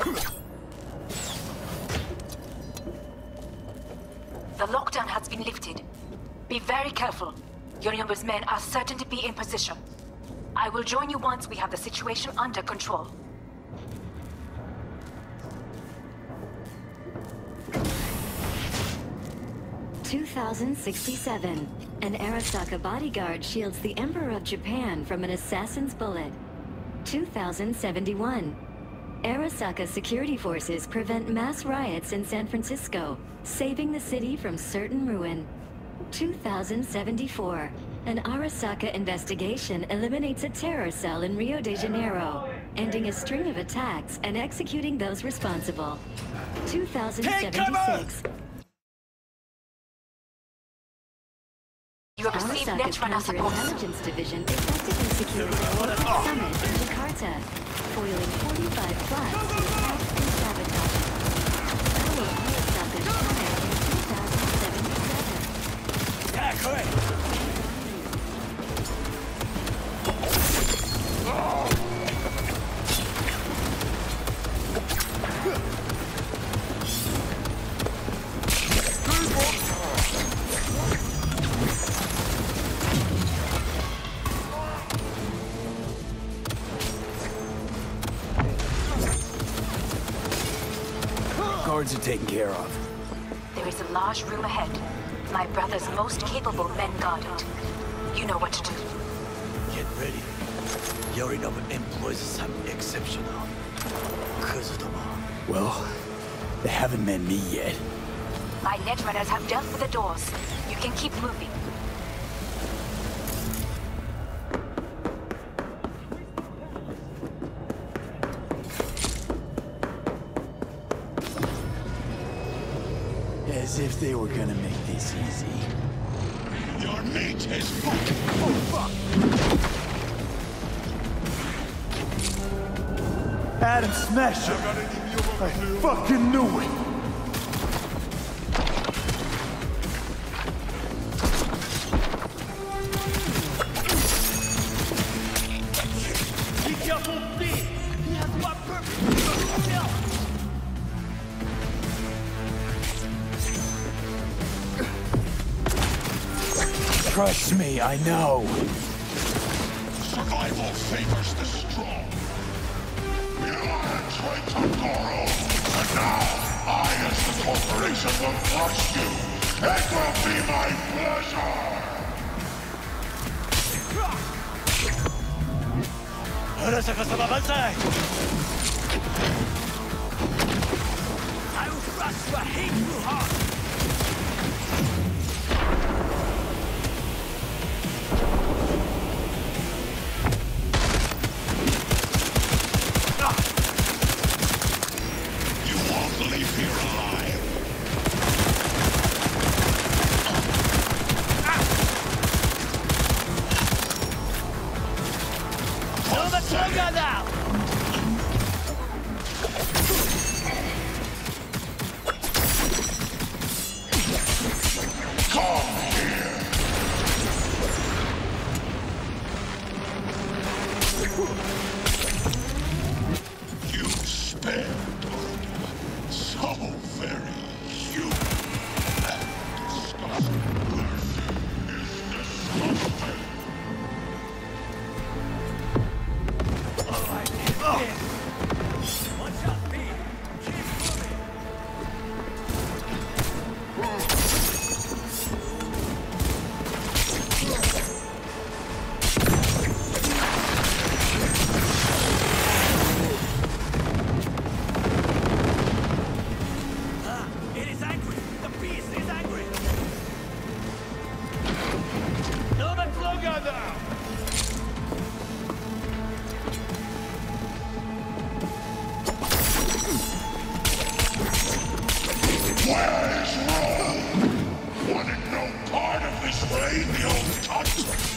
The lockdown has been lifted. Be very careful. Yorinobu's men are certain to be in position. I will join you once we have the situation under control. Two thousand sixty-seven. An Arasaka bodyguard shields the Emperor of Japan from an assassin's bullet. 2071. Arasaka security forces prevent mass riots in San Francisco, saving the city from certain ruin. 2074. An Arasaka investigation eliminates a terror cell in Rio de Janeiro, ending a string of attacks and executing those responsible. 2076. You have received Arasaka's Netrunner support. counterintelligence division effectively secured the summit in Jakarta, foiling 45 flags Guards are taken care of. There is a large room ahead. My brother's most capable men guard it. You know what to do. Get ready. Yorinobu employs some exceptional. Kuzutomo. Well, they haven't met me yet. My netrunners have dealt with the doors. You can keep moving. As if they were gonna make this easy. Your meat is full. Adam smash Smasher! I fucking knew it! Trust me, I know. Survival favors the strong. You are a traitor, Goro. And now, I as the corporation will crush you. It will be my pleasure! I will crush your hateful heart!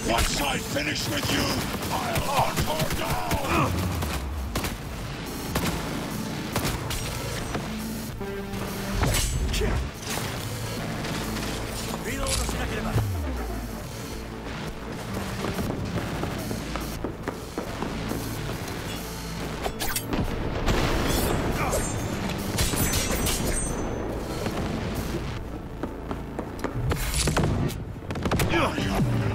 Once I finish with you, I'll hunt her down. you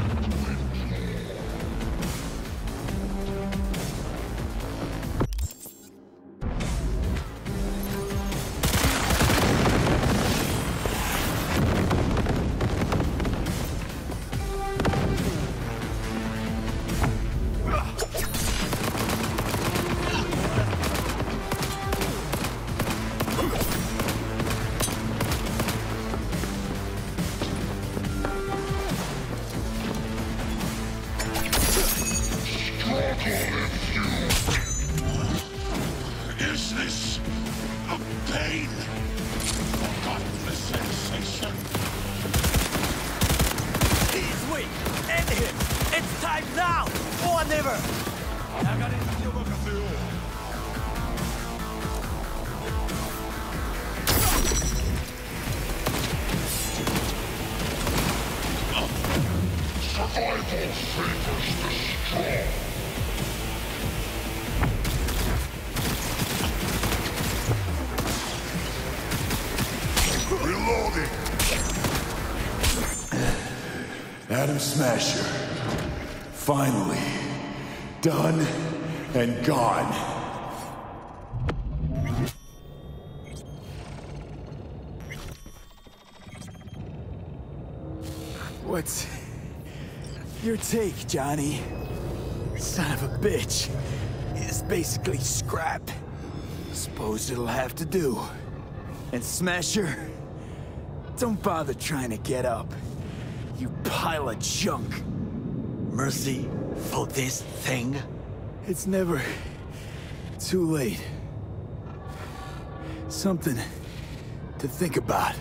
Is this a pain? Forgotten sensation. He's weak. End him. It's time now or never. Survival! Smasher. Finally. Done and gone. What's your take, Johnny? Son of a bitch. It's basically scrap. Suppose it'll have to do. And Smasher, don't bother trying to get up. Pile of junk. Mercy for this thing? It's never too late. Something to think about.